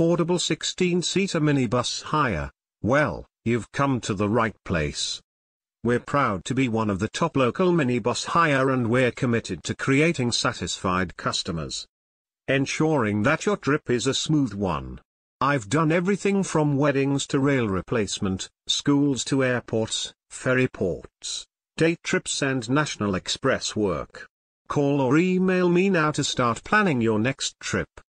affordable 16-seater minibus hire, well, you've come to the right place. We're proud to be one of the top local minibus hire and we're committed to creating satisfied customers. Ensuring that your trip is a smooth one. I've done everything from weddings to rail replacement, schools to airports, ferry ports, day trips and national express work. Call or email me now to start planning your next trip.